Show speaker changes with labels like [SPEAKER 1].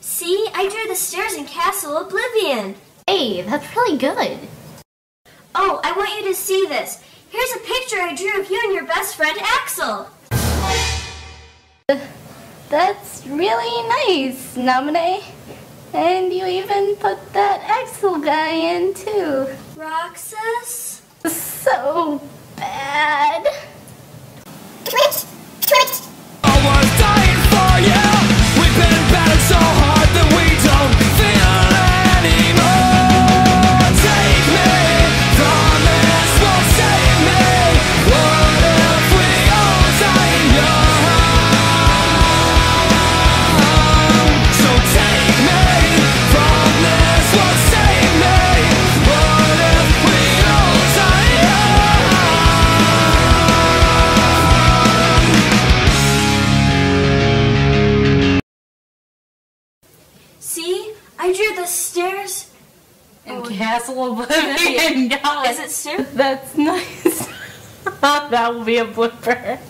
[SPEAKER 1] See, I drew the stairs in Castle Oblivion.
[SPEAKER 2] Hey, that's really good.
[SPEAKER 1] Oh, I want you to see this. Here's a picture I drew of you and your best friend Axel.
[SPEAKER 2] That's really nice, Namine. And you even put that Axel guy in too.
[SPEAKER 1] Roxas?
[SPEAKER 2] So
[SPEAKER 1] See, I drew the stairs.
[SPEAKER 2] And oh. Castle Oblivion, God.
[SPEAKER 1] Is it Sue?
[SPEAKER 2] That's nice. that will be a blooper.